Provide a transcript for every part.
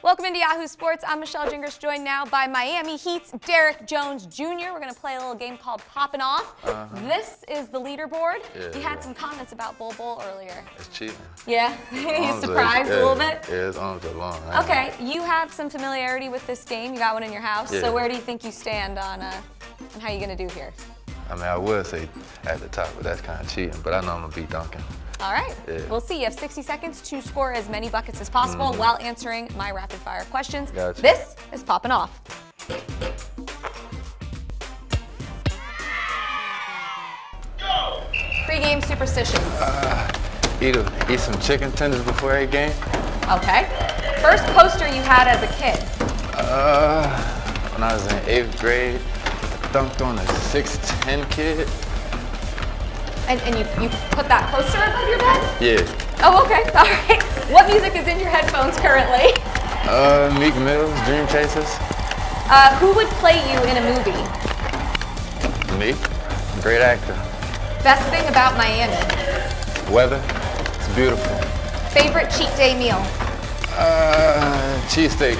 Welcome into Yahoo Sports. I'm Michelle Gingras, joined now by Miami Heat's Derrick Jones Jr. We're going to play a little game called Popping Off. Uh-huh. This is the leaderboard. Yeah, you had yeah. some comments about Bol Bol earlier. It's cheating. Yeah? you surprised a little bit? Yeah, his arms are long. Ain't- Okay, you have some familiarity with this game. You got one in your house. Yeah. So where do you think you stand on, uh, on how you going to do here? I mean, I would say at the top, but that's kind of cheating. But I know I'm gonna beat Duncan. All right. Yeah. We'll see. You have 60 seconds to score as many buckets as possible while answering my rapid fire questions. Gotcha. This is popping off. Pre-game superstitions. Eat, a, eat some chicken tenders before every game. Okay. First poster you had as a kid. Uh, when I was in eighth grade, I dunked on a 6'10 kid. And, and you, you put that poster above your bed? Yeah. Oh, okay. All right. What music is in your headphones currently? Uh, Meek Mills, Dream Chasers. Uh, who would play you in a movie? Me, great actor. Best thing about Miami. Weather, it's beautiful. Favorite cheat day meal. Uh, cheesesteak.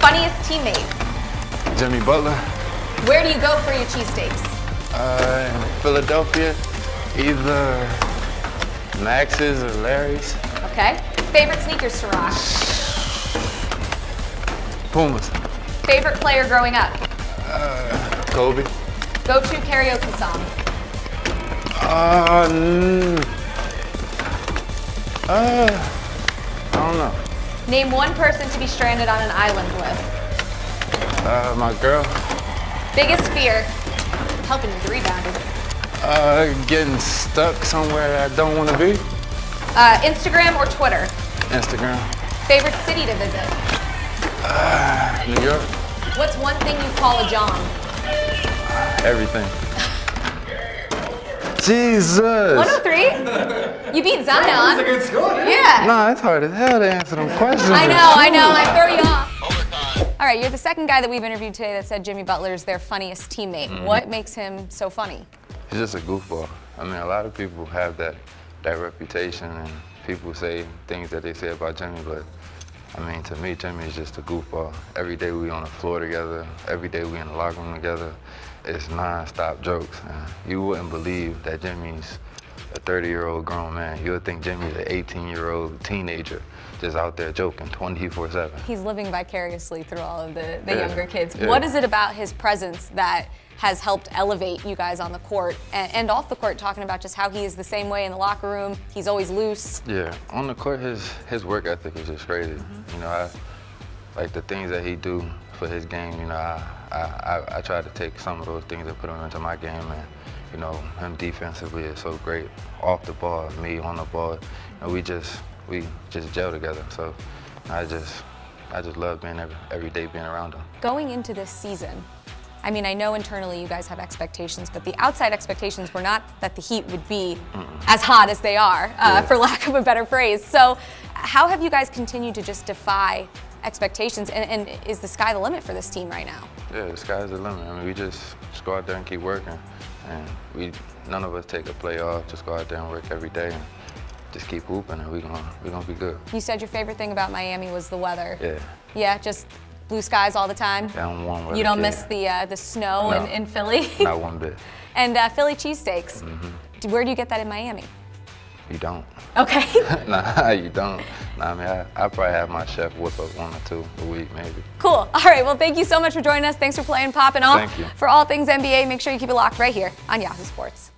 Funniest teammate. Jimmy Butler. Where do you go for your cheesesteaks? Uh, Philadelphia, either Max's or Larry's. Okay. Favorite sneakers to rock. Pumas. Favorite player growing up. Kobe. Go-to karaoke song. Uh, mm, uh, I don't know. Name one person to be stranded on an island with. Uh, my girl. Biggest fear. Helping you to rebound. Uh, getting stuck somewhere I don't want to be. Uh, Instagram or Twitter. Instagram. Favorite city to visit. New York. What's one thing you call a John? Everything. Jesus. 103. You beat Zion. a good score. Yeah. Nah, it's hard as hell to answer them questions. I know, I know. I throw you off. All right, you're the second guy that we've interviewed today that said Jimmy Butler's their funniest teammate. Mm-hmm. What makes him so funny? He's just a goofball. I mean, a lot of people have that that reputation, and people say things that they say about Jimmy, but I mean, to me, Jimmy is just a goofball. Every day we on the floor together. Every day we in the locker room together. It's non-stop jokes. And you wouldn't believe that Jimmy's a 30-year-old grown man. You would think Jimmy's an 18-year-old teenager just out there joking 24/7. He's living vicariously through all of the, the Yeah, younger kids. yeah. What is it about his presence that has helped elevate you guys on the court and, and off the court, talking about just how he is the same way in the locker room? He's always loose. Yeah, on the court, his his work ethic is just crazy. Mm-hmm. You know, I like the things that he do for his game. You know, I, I I try to take some of those things and put them into my game, and you know, him defensively is so great. Off the ball, me on the ball, and we just we just gel together. So I just I just love being every, every day being around him. Going into this season, I mean, I know internally you guys have expectations, but the outside expectations were not that the Heat would be as hot as they are, uh, Yeah. for lack of a better phrase. So, how have you guys continued to just defy expectations? And, and is the sky the limit for this team right now? Yeah, the sky's the limit. I mean, we just, just go out there and keep working. And we, none of us take a play off. Just go out there and work every day and just keep hooping, and we're gonna, we gonna be good. You said your favorite thing about Miami was the weather. Yeah, Yeah, just blue skies all the time. down one weather You don't miss the uh, the snow No. in, in Philly. Not one bit. and uh, Philly cheesesteaks. Mm-hmm. Where do you get that in Miami? You don't. Okay. nah, you don't. Nah, I mean, I, I probably have my chef whip up one or two a week, maybe. cool. All right. Well, thank you so much for joining us. Thanks for playing Poppin' Off. Thank you. For all things NBA, make sure you keep it locked right here on Yahoo Sports.